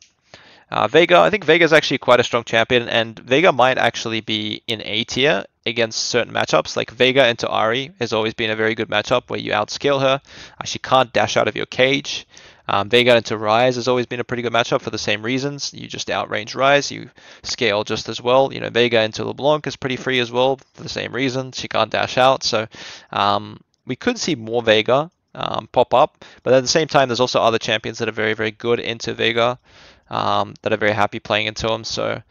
Uh, Veigar, I think Veigar is actually quite a strong champion, and Veigar might actually be in A tier against certain matchups. Like Veigar into Ahri has always been a very good matchup where you outscale her. Uh, she can't dash out of your cage. Um, into Ryze has always been a pretty good matchup for the same reasons. You just outrange Ryze, you scale just as well. You know, Veigar into LeBlanc is pretty free as well for the same reasons. She can't dash out, so um, we could see more Veigar um, pop up. But at the same time, there's also other champions that are very, very good into Veigar um, that are very happy playing into him. So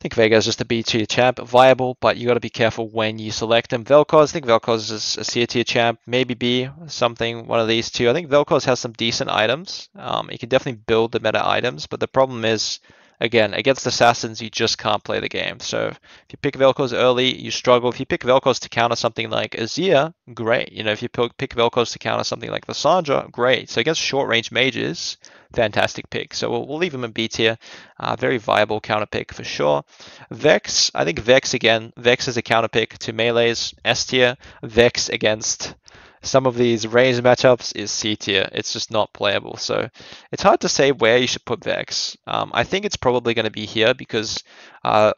think Veigar is just a B tier champ, viable, but you got to be careful when you select him. Vel'Koz, I think Vel'Koz is a C tier champ, maybe B, something, one of these two. I think Vel'Koz has some decent items. Um, you can definitely build the meta items, but the problem is again, against assassins, you just can't play the game. So if you pick Vel'Koz early, you struggle. If you pick Vel'Koz to counter something like Azir, great. You know, if you pick Vel'Koz to counter something like Lissandra, great. So against short range mages, fantastic pick. So we'll, we'll leave him in B tier. Uh, very viable counter pick for sure. Vex, I think Vex again. Vex is a counter pick to melees. S tier. Vex against some of these range matchups is C tier. It's just not playable. So it's hard to say where you should put Vex. Um, I think it's probably going to be here because, uh,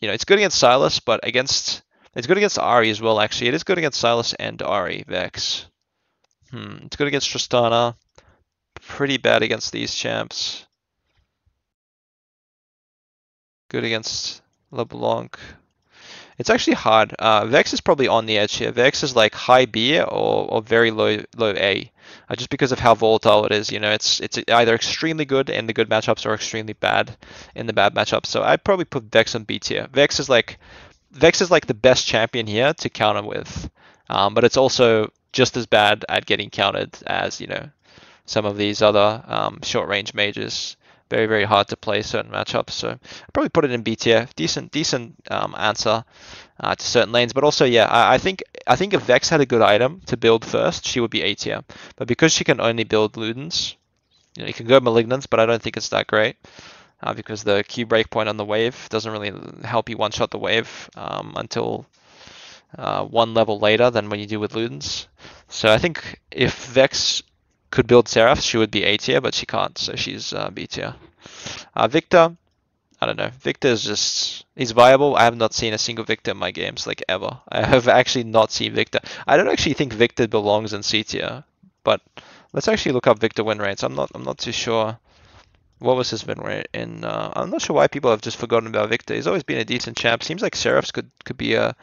you know, it's good against Sylas, but against it's good against Ahri as well. Actually, it is good against Sylas and Ahri. Vex. Hmm. It's good against Tristana. Pretty bad against these champs. Good against LeBlanc. It's actually hard. Uh, Vex is probably on the edge here. Vex is like high B or, or very low low A, uh, just because of how volatile it is. You know, it's it's either extremely good in the good matchups or extremely bad in the bad matchups. So I'd probably put Vex on B tier. Vex is like Vex is like the best champion here to counter with, um, but it's also just as bad at getting countered as you know some of these other um, short range mages very very hard to play certain matchups. So I'd probably put it in B tier. Decent decent um, answer uh, to certain lanes, but also yeah, I, I, think I think if Vex had a good item to build first, she would be A tier. But because she can only build Ludens, you know, you can go Malignance, but I don't think it's that great. Uh, because the Q breakpoint on the wave doesn't really help you one-shot the wave um, until uh, one level later than when you do with Ludens. So I think if Vex could build Seraph, she would be A tier, but she can't, so she's uh, B tier. Uh, Viktor, I don't know. Viktor is just he's viable. I have not seen a single Viktor in my games like ever. I have actually not seen Viktor. I don't actually think Viktor belongs in C tier, but let's actually look up Viktor win rates. I'm not I'm not too sure. What was his win rate? In uh, I'm not sure why people have just forgotten about Viktor. He's always been a decent champ. Seems like Seraphs could could be a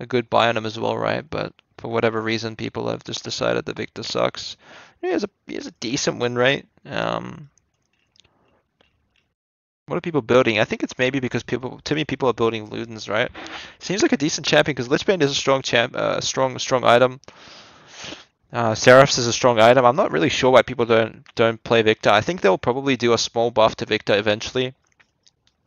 a good buy on him as well, right? But for whatever reason, people have just decided that Viktor sucks. He has a he has a decent win rate. Um, what are people building? I think it's maybe because people, to me, people are building Ludens, right? Seems like a decent champion because Lichbane is a strong champ, uh, strong, strong item. Uh, Seraphs is a strong item. I'm not really sure why people don't don't play Viktor. I think they'll probably do a small buff to Viktor eventually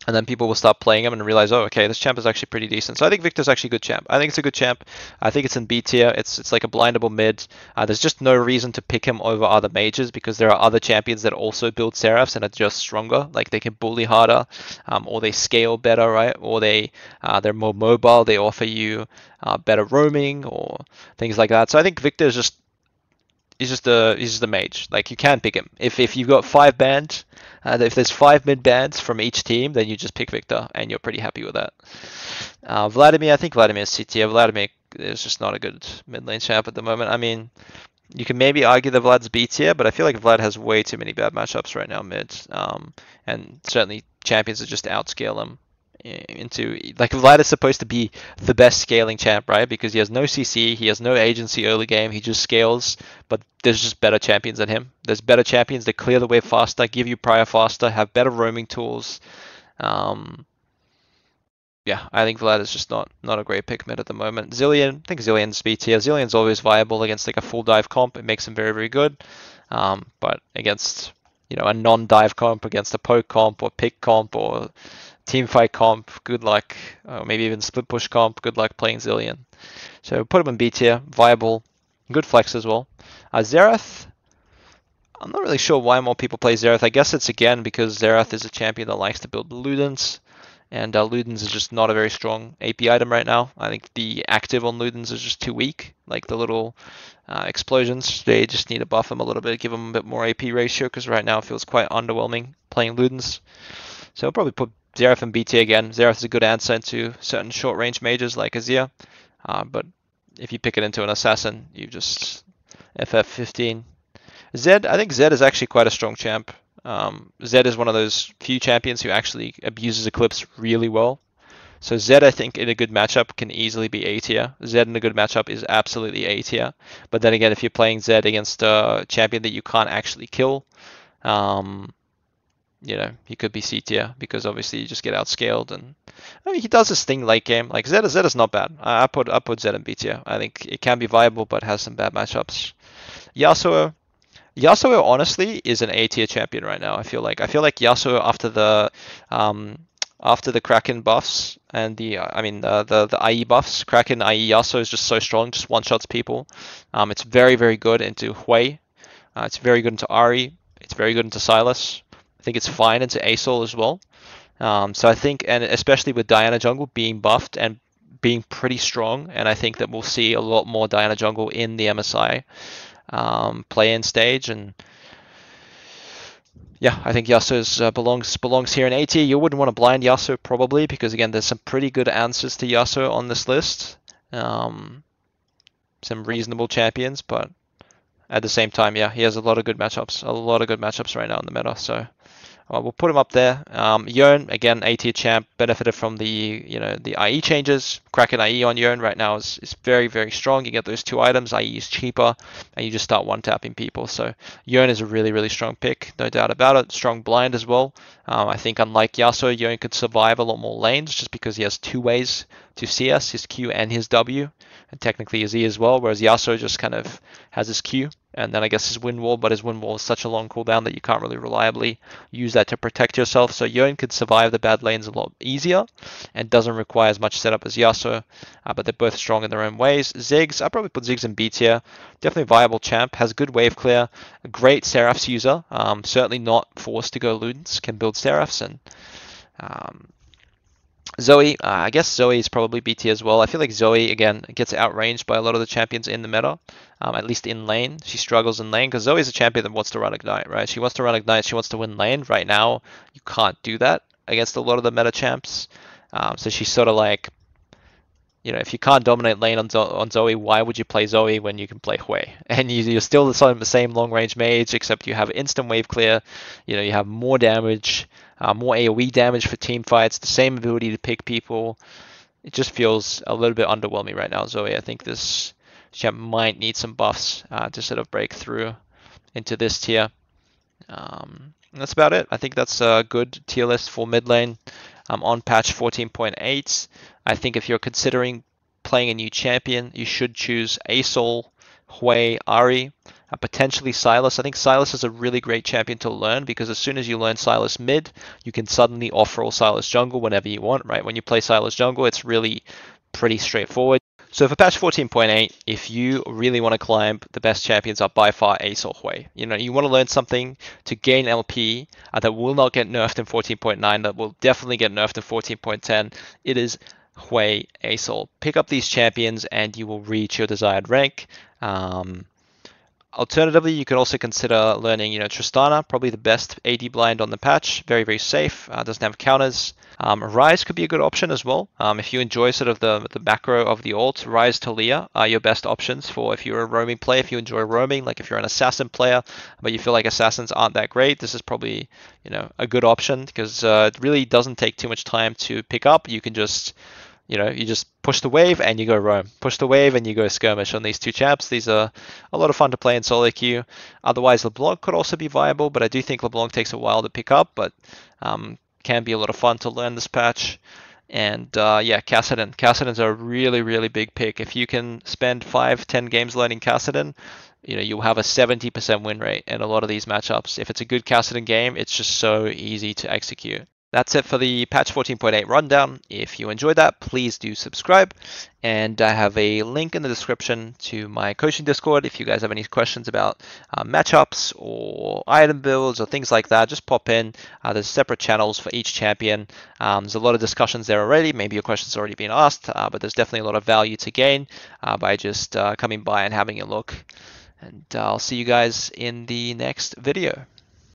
and then people will stop playing him and realize, oh, okay, this champ is actually pretty decent. So I think Viktor's actually a good champ. I think it's a good champ. I think it's in B tier. It's it's like a blindable mid. Uh, there's just no reason to pick him over other mages because there are other champions that also build Seraphs and are just stronger. Like they can bully harder, um, or they scale better, right? Or they uh, they're more mobile. They offer you uh, better roaming or things like that. So I think Viktor is just he's just the he's just a mage. Like you can pick him. If if you've got five bands, uh, if there's five mid bands from each team, then you just pick Viktor, and you're pretty happy with that. Uh, Vladimir, I think Vladimir CTF. Vladimir is just not a good mid lane champ at the moment. I mean, you can maybe argue that Vlad's B tier, but I feel like Vlad has way too many bad matchups right now mid, um, and certainly champions that just outscale him into like Vlad is supposed to be the best scaling champ, right? Because he has no CC, he has no agency early game, he just scales. But there's just better champions than him. There's better champions that clear the way faster, give you prio faster, have better roaming tools. Um, yeah, I think Vlad is just not not a great pick mid at the moment. Zilean, I think Zilean's B tier. Zilean's always viable against like a full dive comp. It makes him very very good. Um, but against you know a non-dive comp, against a poke comp or pick comp or team fight comp, good luck. Uh, maybe even split push comp, good luck playing Zilean. So put him in B tier, viable, good flex as well. Uh, Xerath, I'm not really sure why more people play Xerath. I guess it's again because Xerath is a champion that likes to build Ludens, and uh, Ludens is just not a very strong AP item right now. I think the active on Ludens is just too weak. Like the little uh, explosions, they just need to buff them a little bit, give them a bit more AP ratio, because right now it feels quite underwhelming playing Ludens. So I'll probably put Xerath and BT again. Xerath is a good answer into certain short range mages like Azir, uh, but if you pick it into an assassin, you just FF15. Zed, I think Zed is actually quite a strong champ. Um, Zed is one of those few champions who actually abuses Eclipse really well. So Zed, I think, in a good matchup can easily be A tier. Zed in a good matchup is absolutely A tier. But then again, if you're playing Zed against a champion that you can't actually kill, um, you know, he could be C tier because obviously you just get outscaled and I mean he does his thing late game. Like Zed, Zed is not bad. I, put I put Zed in B tier. I think it can be viable but has some bad matchups. Yasuo, Yasuo honestly is an A tier champion right now. I feel like I feel like Yasuo after the um, after the Kraken buffs and the I mean the the, the IE buffs, Kraken IE Yasuo is just so strong, just one shots people. Um, it's very very good into Hwei. Uh, it's very good into Ahri. It's very good into Sylas. I think it's fine into Asol as well. Um, so I think, and especially with Diana Jungle being buffed and being pretty strong, and I think that we'll see a lot more Diana Jungle in the MSI um, play-in stage, and yeah, I think Yasuo uh, belongs belongs here in AT. You wouldn't want to blind Yasuo probably because again, there's some pretty good answers to Yasuo on this list. Um, some reasonable champions, but at the same time, yeah, he has a lot of good matchups, a lot of good matchups right now in the meta. So we'll put him up there. Um, Yone, again, A tier champ, benefited from the you know the IE changes. Kraken IE on Yone right now is, is very very strong. You get those two items. IE is cheaper, and you just start one tapping people. So Yone is a really really strong pick, no doubt about it. Strong blind as well. Um, I think unlike Yasuo, Yone could survive a lot more lanes just because he has two ways to CS, his Q and his W, and technically his E as well. Whereas Yasuo just kind of has his Q and then I guess his wind wall, but his wind wall is such a long cooldown that you can't really reliably use that to protect yourself. So Yone could survive the bad lanes a lot easier and doesn't require as much setup as Yasuo, uh, but they're both strong in their own ways. Ziggs, I'd probably put Ziggs in B tier. Definitely viable champ, has good wave clear, a great Seraphs user, um, certainly not forced to go Ludens, can build Seraphs and um, Zoe, uh, I guess Zoe is probably BT as well. I feel like Zoe, again, gets outranged by a lot of the champions in the meta, um, at least in lane. She struggles in lane because Zoe is a champion that wants to run Ignite, right? She wants to run Ignite, she wants to win lane. Right now, you can't do that against a lot of the meta champs. Um, so she's sort of like, you know, if you can't dominate lane on, Zo on Zoe, why would you play Zoe when you can play Hwei? [laughs] And you, are still the same long range mage, except you have instant wave clear, you know, you have more damage uh, more AoE damage for team fights, the same ability to pick people. It just feels a little bit underwhelming right now, Zoe. I think this champ might need some buffs uh, to sort of break through into this tier. Um, that's about it. I think that's a good tier list for mid lane um, on patch 14.8. I think if you're considering playing a new champion, you should choose Asol, Hwei, Ahri uh, potentially Sylas. I think Sylas is a really great champion to learn because as soon as you learn Sylas mid, you can suddenly offer all Sylas jungle whenever you want, right? When you play Sylas jungle, it's really pretty straightforward. So for patch 14.8, if you really want to climb, the best champions are by far Ace or Hwei. You know, you want to learn something to gain LP uh, that will not get nerfed in 14.9, that will definitely get nerfed in 14.10. It is Hwei, Asol. Pick up these champions and you will reach your desired rank. Um, Alternatively, you could also consider learning, you know, Tristana, probably the best AD blind on the patch. Very, very safe. Uh, doesn't have counters. Um, Ryze could be a good option as well. Um, if you enjoy sort of the the macro of the ult, Ryze Taliyah are your best options for if you're a roaming player. If you enjoy roaming, like if you're an assassin player, but you feel like assassins aren't that great, this is probably you know a good option because uh, it really doesn't take too much time to pick up. You can just you know, you just push the wave and you go roam. Push the wave and you go skirmish on these two chaps. These are a lot of fun to play in solo queue. Otherwise, LeBlanc could also be viable, but I do think LeBlanc takes a while to pick up, but um, can be a lot of fun to learn this patch. And uh, yeah, Kassadin. Kassadin's a really, really big pick. If you can spend five, ten games learning Kassadin, you know, you'll have a 70% win rate in a lot of these matchups. If it's a good Kassadin game, it's just so easy to execute. That's it for the patch 14.8 rundown. If you enjoyed that, please do subscribe. And I have a link in the description to my coaching Discord. If you guys have any questions about uh, matchups or item builds or things like that, just pop in. Uh, there's separate channels for each champion. Um, there's a lot of discussions there already. Maybe your question's already been asked, uh, but there's definitely a lot of value to gain uh, by just uh, coming by and having a look. And I'll see you guys in the next video.